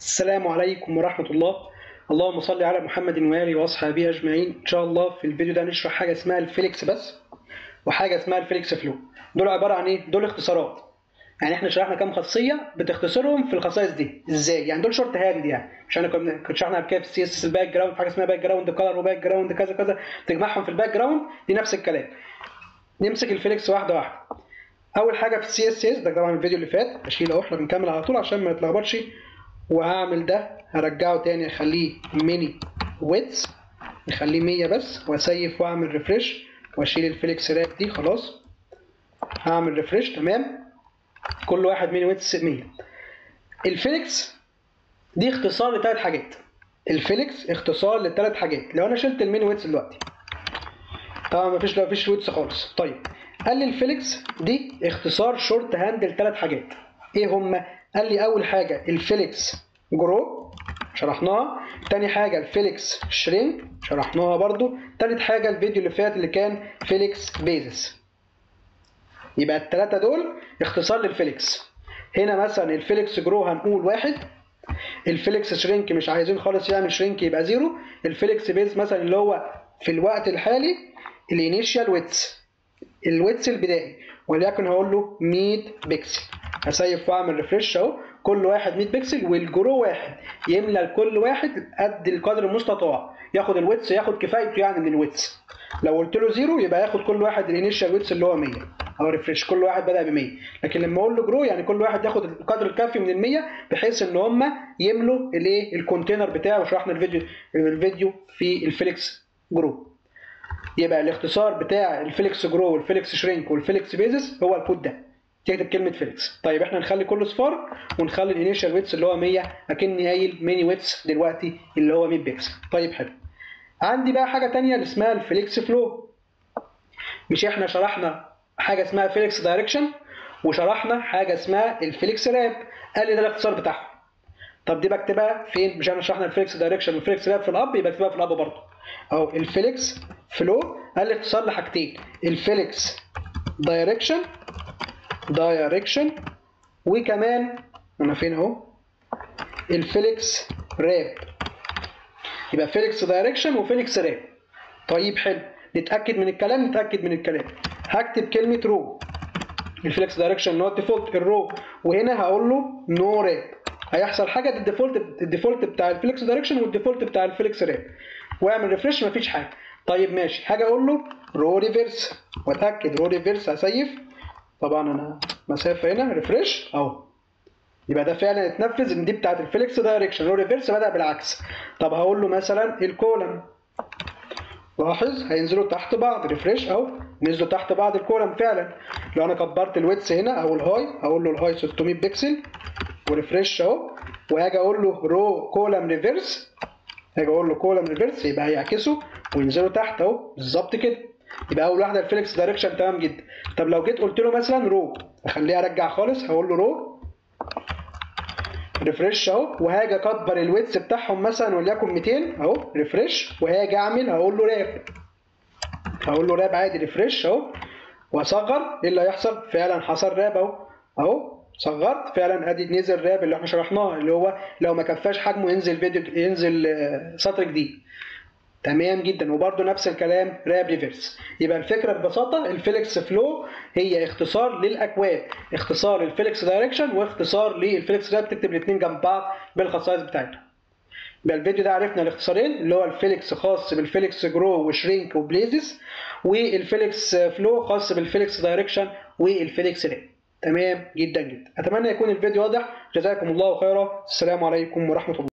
السلام عليكم ورحمة الله. اللهم صل على محمد وآله وأصحابه أجمعين. إن شاء الله في الفيديو ده نشرح حاجة اسمها ال flex بس وحاجة اسمها ال flex flow. دول عبارة عن إيه؟ دول اختصارات. يعني إحنا شرحنا كام خاصية بتختصرهم في الخصائص دي. إزاي؟ يعني دول shorthand يعني. مش انا كنا شرحنا قبل كده في ال CSS ال background حاجة اسمها background color و background كذا كذا. تجمعهم في ال background دي نفس الكلام. نمسك ال flex واحدة واحدة. أول حاجة في ال CSS ده طبعا الفيديو اللي فات. أشيل اهو إحنا بنكمل على طول عشان ما نتلخبطش وهعمل ده هرجعه تاني أخليه min width نخليه 100 بس وأ save وأعمل refresh وأشيل ال flex wrap دي خلاص. هعمل refresh تمام؟ كل واحد min width 100 ال flex دي اختصار لثلاث حاجات. ال flex اختصار لثلاث حاجات. لو أنا شلت ال min width دلوقتي. طبعا مفيش مفيش width خالص. طيب قال لي ال flex دي اختصار shorthand لثلاث حاجات. إيه هما؟ قال لي أول حاجة ال flex grow شرحناها تاني حاجة ال flex shrink شرحناها برضو. تالت حاجة الفيديو اللي فات اللي كان flex basis. يبقى الثلاثه دول اختصار لل flex هنا مثلا ال flex grow هنقول واحد. ال flex shrink مش عايزين خالص يعمل shrink يبقى zero. ال flex basis مثلا اللي هو في الوقت الحالي ال initial width. ال width البدائي وليكن هقول له 100 pixel ه save واعمل refresh أهو. كل واحد 100 pixel وال grow واحد. يملى لكل واحد قد القدر المستطاع. ياخد ال width ياخد كفايته يعني من ال width. لو قلت له zero يبقى ياخد كل واحد ال initial width اللي هو 100 أهو refresh كل واحد بدأ ب 100 لكن لما أقول له grow يعني كل واحد ياخد القدر الكافي من ال 100 بحيث إن هم يملوا الإيه؟ ال container بتاعه. وشرحنا الفيديو الفيديو في ال flex grow يبقى الاختصار بتاع ال flex grow وال flex shrink وال flex basis هو الكود ده. تكتب كلمة flex طيب إحنا نخلي كله صفار ونخلي ال initial width اللي هو 100 اكني قايل min width دلوقتي اللي هو 100 بيكسل طيب حلو. عندي بقى حاجة ثانية اللي اسمها ال flex flow مش إحنا شرحنا حاجة اسمها flex direction وشرحنا حاجة اسمها ال flex wrap قال لي ده الاختصار بتاعهم. طب دي بكتبها فين؟ مش إحنا شرحنا ال flex direction وال flex wrap في الأب يبقى بكتبها في الأب برضه. أهو ال flex flow قال لي اختصار لحاجتين. ال flex direction direction وكمان أنا فين اهو؟ ال flex wrap يبقى flex direction و flex wrap طيب حلو. نتأكد من الكلام نتأكد من الكلام. هكتب كلمة row. ال flex direction not default ال row وهنا هقول له no wrap هيحصل حاجة ال default ال default بتاع ال flex direction وال default بتاع ال flex wrap واعمل refresh مفيش حاجة. طيب ماشي. حاجة أقول له row reverse وأتأكد row reverse ه save. طبعا أنا مسافه هنا refresh أهو. يبقى ده فعلا اتنفذ إن دي بتاعت ال flex direction row reverse بدأ بالعكس. طب هقول له مثلا ال column. لاحظ هينزلوا تحت بعض refresh أهو. نزلوا تحت بعض ال column فعلا. لو أنا كبرت ال widths هنا أو الهاي هقول له ال height 600 pixel و refresh أهو. وهاجي أقول له row column reverse هاجي أقول له column reverse يبقى هيعكسوا وينزلوا تحت أهو. بالظبط كده. يبقى أول واحدة ال flex direction تمام جدا. طب لو جيت قلت له مثلا row أخليه أرجع خالص هقول له row refresh أهو. وهاجي أكبر ال widths بتاعهم مثلا وليكن 200 أهو refresh وهاجي أعمل هقول له wrap هقول له wrap عادي refresh أهو. وأصغر إيه اللي هيحصل؟ فعلا حصل wrap أهو. أهو صغرت. فعلا أدي نزل wrap اللي إحنا شرحناه اللي هو لو ما كفاش حجمه ينزل فيديو ينزل سطر جديد. تمام جدا. وبرده نفس الكلام wrap reverse. يبقى الفكرة ببساطة ال flex flow هي اختصار للأكواد اختصار ال flex direction واختصار لل flex wrap تكتب الاثنين جنب بعض بالخصائص بتاعتهم. يبقى الفيديو ده عرفنا الاختصارين اللي هو ال flex خاص بال flex grow و shrink و basis وال flex flow خاص بال flex direction وال flex wrap تمام جدا جدا. أتمنى يكون الفيديو واضح. جزاكم الله خيرا. السلام عليكم ورحمة الله.